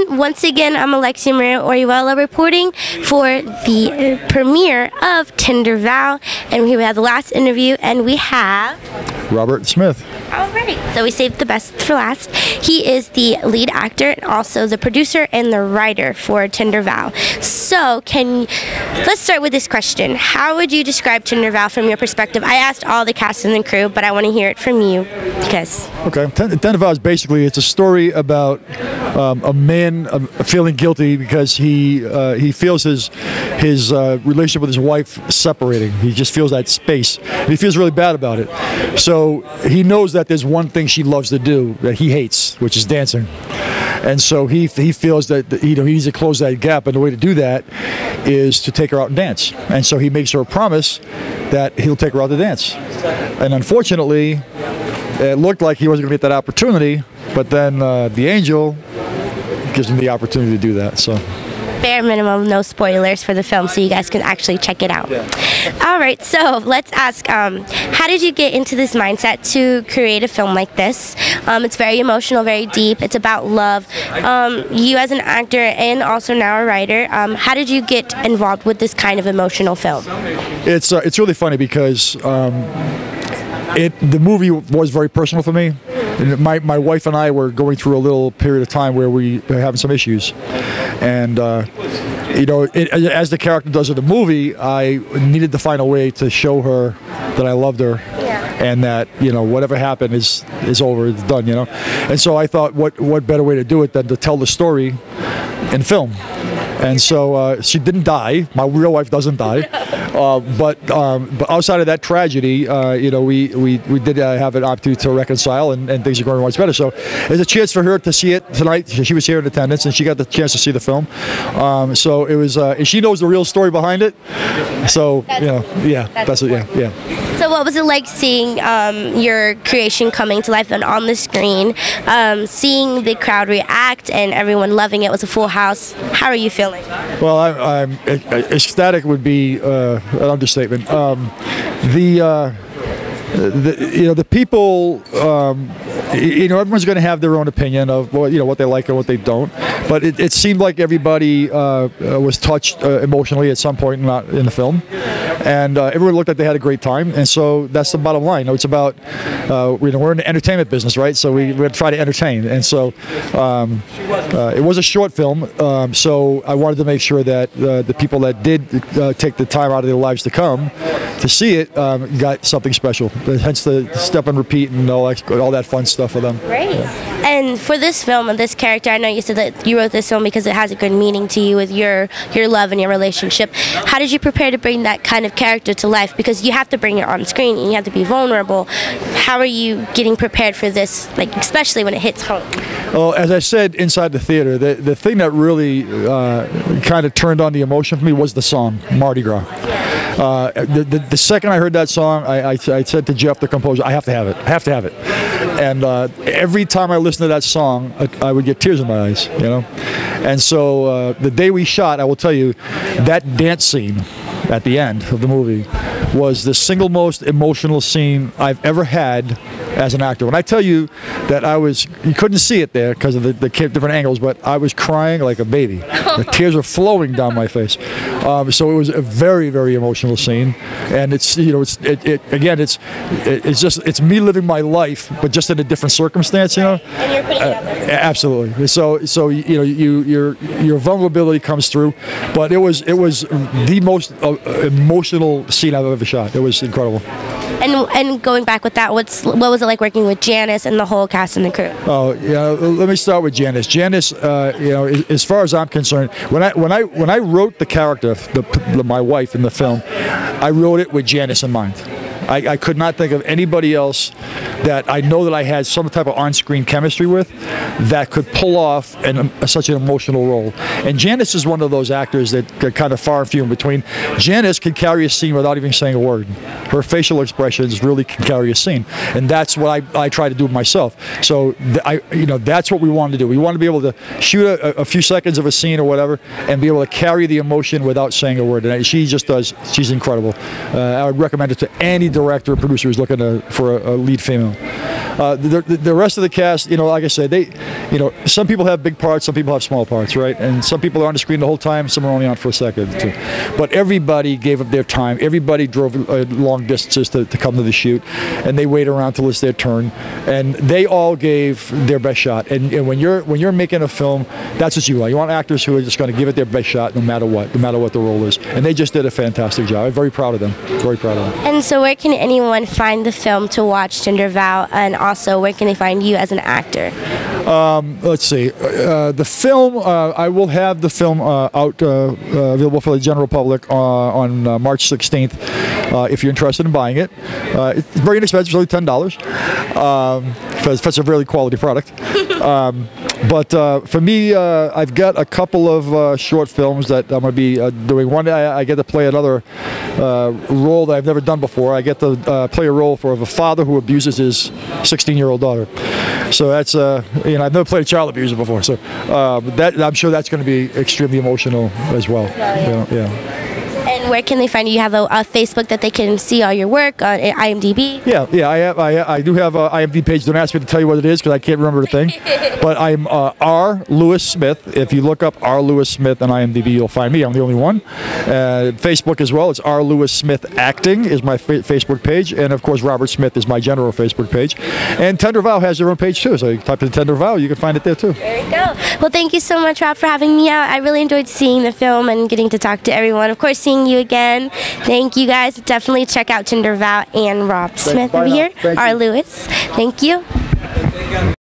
everyone. Once again, I'm Alexia Maria Orihuela reporting for the premiere of Tender Vow. And we have the last interview, and we have. Robert Smith. All right. So we saved the best for last. He is the lead actor and also the producer and the writer for Tender Vow. So can let's start with this question. How would you describe Tender Vow from your perspective? I asked all the cast and the crew, but I want to hear it from you because. Okay. Tender Vow is basically it's a story about um, a man uh, feeling guilty because he uh, he feels his his uh, relationship with his wife separating. He just feels that space. And he feels really bad about it. So he knows that there's one thing she loves to do that he hates, which is dancing. And so he, he feels that you know he needs to close that gap, and the way to do that is to take her out and dance. And so he makes her a promise that he'll take her out to dance. And unfortunately, it looked like he wasn't going to get that opportunity, but then uh, the angel gives him the opportunity to do that. So bare minimum, no spoilers for the film, so you guys can actually check it out. Yeah. All right, so let's ask, um, how did you get into this mindset to create a film like this? Um, it's very emotional, very deep. It's about love. Um, you as an actor and also now a writer, um, how did you get involved with this kind of emotional film? It's uh, it's really funny because um, it the movie was very personal for me. My, my wife and I were going through a little period of time where we were having some issues and uh, you know, it, as the character does in the movie, I needed to find a way to show her that I loved her. And that you know whatever happened is is over, it's done, you know. And so I thought, what what better way to do it than to tell the story in film? And so uh, she didn't die. My real wife doesn't die. Uh, but um, but outside of that tragedy, uh, you know, we we, we did uh, have an opportunity to reconcile, and, and things are going much better. So there's a chance for her to see it tonight. She was here in attendance, and she got the chance to see the film. Um, so it was, uh, and she knows the real story behind it. So you know, yeah, that's, that's it. Yeah, yeah. So, what was it like seeing um, your creation coming to life and on the screen, um, seeing the crowd react and everyone loving it? it? Was a full house. How are you feeling? Well, I, am ecstatic. Would be uh, an understatement. Um, the, uh, the you know the people um, you know, everyone's going to have their own opinion of what you know what they like and what they don't. But it, it seemed like everybody uh, uh, was touched uh, emotionally at some point in, in the film, and uh, everyone looked like they had a great time. And so that's the bottom line. It's about uh, you know we're in the entertainment business, right? So we we try to entertain. And so um, uh, it was a short film. Um, so I wanted to make sure that the people that did take the time out of their lives to come to see it um, got something special. Hence the step and repeat and all that, all that fun stuff for them. Great. And for this film and this character, I know you said that you wrote this film because it has a good meaning to you with your your love and your relationship. How did you prepare to bring that kind of character to life? Because you have to bring it on screen and you have to be vulnerable. How are you getting prepared for this, like especially when it hits home? Well, as I said inside the theater, the, the thing that really uh, kind of turned on the emotion for me was the song Mardi Gras. Uh, the, the, the, second I heard that song, I, I, I, said to Jeff, the composer, I have to have it. I have to have it. And uh, every time I listened to that song, I, I, would get tears in my eyes, you know? And so uh, the day we shot, I will tell you, that dance scene at the end of the movie was the single most emotional scene I've ever had as an actor. When I tell you that I was, you couldn't see it there because of the, the, different angles, but I was crying like a baby. the tears were flowing down my face. Um, so it was a very, very emotional scene, and it's you know, it's it, it again, it's it, it's just it's me living my life, but just in a different circumstance, you know. And you're putting uh, it out there. Absolutely. So so you know, you your your vulnerability comes through, but it was it was the most uh, emotional scene I've ever shot. It was incredible. And and going back with that, what's what was it like working with Janice and the whole cast and the crew? Oh yeah, let me start with Janice. Janice, uh, you know, as far as I'm concerned, when I when I when I wrote the character, the, the, my wife in the film, I wrote it with Janice in mind. I, I, could not think of anybody else that I know that I had some type of on-screen chemistry with that could pull off an, um, such an emotional role. And Janice is one of those actors that are kind of far and few in between. Janice can carry a scene without even saying a word. Her facial expressions really can carry a scene, and that's what I, I try to do myself. So I, you know, that's what we wanted to do. We want to be able to shoot a, a few seconds of a scene or whatever, and be able to carry the emotion without saying a word. And she just does. She's incredible. Uh, I would recommend it to any director or producer who's looking to, for a, a lead female. Uh, the, the, rest of the cast, you know, like I said, they, you know, some people have big parts, some people have small parts, right? And some people are on the screen the whole time, some are only on for a second. Too. But everybody gave up their time. Everybody drove uh, long distances to, to come to the shoot, and they wait around till it's their turn, and they all gave their best shot. And, and when you're when you're making a film, that's what you want. You want actors who are just going to give it their best shot, no matter what, no matter what the role is. And they just did a fantastic job. I'm very proud of them. Very proud of them. And so, where can anyone find the film to watch Tender Vow, and also where can they find you as an actor? let's see. Uh, the film, uh, I will have the film uh, out, uh, uh, available for the general public uh, on uh, March 16th. Uh, if you're interested in buying it, uh, it's very inexpensive, it's only ten dollars. Um, for, for it's a really quality product. Um, but uh, for me, uh, I've got a couple of uh, short films that I'm going to be uh, doing. One, I, I get to play another uh, role that I've never done before. I get to uh, play a role for of a father who abuses his 16-year-old daughter. So that's, uh, you know, I've never played a child abuser before. So uh, that I'm sure that's going to be extremely emotional as well. yeah. Yeah, yeah. And where can they find you? You have a, a Facebook that they can see all your work on IMDb. Yeah, yeah, I have, I, I do have a IMDb page. Don't ask me to tell you what it is because I can't remember the thing. but I'm uh, R. Lewis Smith. If you look up R. Lewis Smith on IMDb, you'll find me. I'm the only one. Uh, Facebook as well. It's R. Lewis Smith Acting is my fa- Facebook page, and of course Robert Smith is my general Facebook page. And Tender Vow has their own page too. So you type in Tender Vow, you can find it there too. There you go. Well, thank you so much, Rob, for having me out. I really enjoyed seeing the film and getting to talk to everyone. Of course, seeing you again. Thank you guys. Definitely check out Tender Vow and Rob Smith over here. Thank R. you. Lewis. Thank you.